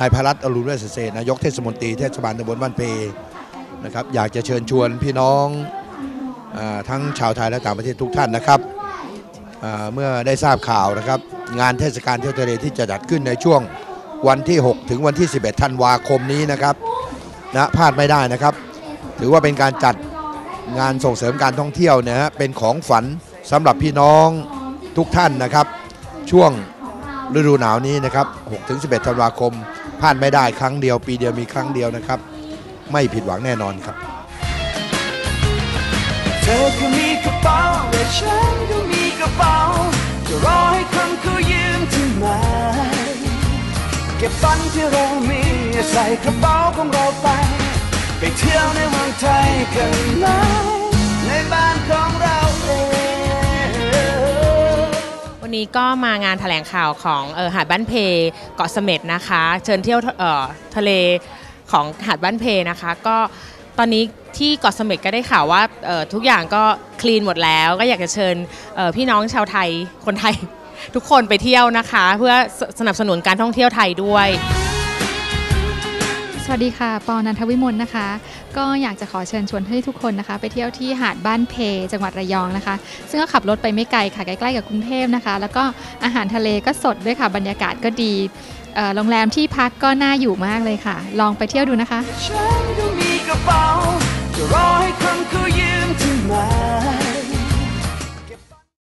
นายพรัตน์อรุณเวชเศษนายกเทศมนตรีเทศบาลตำบลบ้านเพนะครับอยากจะเชิญชวนพี่น้องอทั้งชาวไทยและต่างประเทศทุกท่านนะครับเมื่อได้ทราบข่าวนะครับ งานเทศกาลเที่ยวทะเลที่จะจัดขึ้นในช่วงวันที่ 6 ถึงวันที่ 11 ธันวาคมนี้นะครับนะพลาดไม่ได้นะครับ ถือว่าเป็นการจัดงานส่งเสริมการท่องเที่ยวนะฮะเป็นของฝันสำหรับพี่น้องทุกท่านนะครับ ช่วง ฤดูหนาวนี้นะครับ6-11ธันวาคมพลาดไม่ได้ครั้งเดียว ปีเดียวมีครั้งเดียวนะครับ ไม่ผิดหวังแน่นอนครับ เธอก็มีกระเป๋าและฉันก็มีกระเป๋า จะรอให้คนเขายืมทำไมเก็บฝันที่เรามีใส่กระเป๋าของเราไป ไปเที่ยวในเมืองไทยกันไห นี้ก็มางานแถลงข่าวของออหาดบ้านเพเกาะเสม็ดนะคะ เชิญเที่ยวเอ่อทะเลของหาดบ้านเพนะคะ ก็ตอนนี้ที่เกาะเสม็ดก็ได้ข่าวว่าออทุกอย่างก็คลีนหมดแล้ว ก็อยากจะเชิญออพี่น้องชาวไทยคนไทยทุกคนไปเที่ยวนะคะ เพื่อสสนับสนุนการท่องเที่ยวไทยด้วย สวัสดีค่ะ ปอนันทวิมลนะคะ ก็อยากจะขอเชิญชวนให้ทุกคนนะคะ ไปเที่ยวที่หาดบ้านเพ จังหวัดระยองนะคะ ซึ่งก็ขับรถไปไม่ไกลค่ะใกล้ๆกับกรุงเทพนะคะ แล้วก็อาหารทะเลก็สดด้วยค่ะ บรรยากาศก็ดีโรงแรมที่พักก็น่าอยู่มากเลยค่ะ ลองไปเที่ยวดูนะคะ